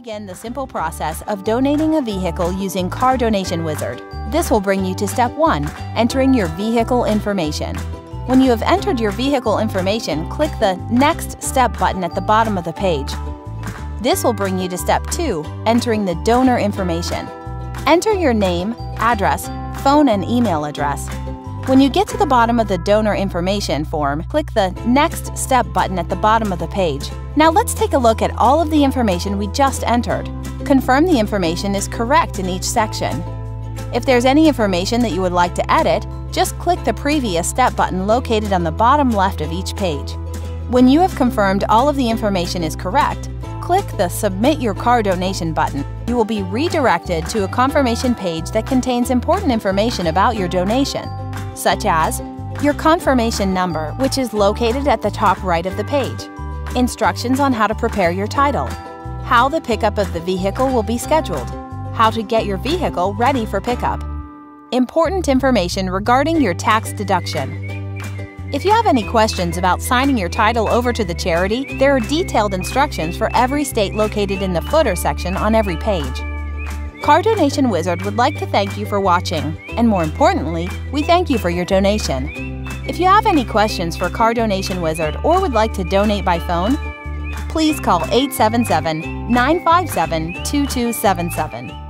begin the simple process of donating a vehicle using Car Donation Wizard. This will bring you to step 1, entering your vehicle information. When you have entered your vehicle information, click the Next Step button at the bottom of the page. This will bring you to step 2, entering the donor information. Enter your name, address, phone and email address. When you get to the bottom of the donor information form, click the Next Step button at the bottom of the page. Now let's take a look at all of the information we just entered. Confirm the information is correct in each section. If there's any information that you would like to edit, just click the Previous Step button located on the bottom left of each page. When you have confirmed all of the information is correct, click the Submit Your Car Donation button. You will be redirected to a confirmation page that contains important information about your donation such as your confirmation number, which is located at the top right of the page, instructions on how to prepare your title, how the pickup of the vehicle will be scheduled, how to get your vehicle ready for pickup, important information regarding your tax deduction. If you have any questions about signing your title over to the charity, there are detailed instructions for every state located in the footer section on every page. Car Donation Wizard would like to thank you for watching, and more importantly, we thank you for your donation. If you have any questions for Car Donation Wizard or would like to donate by phone, please call 877 957 2277.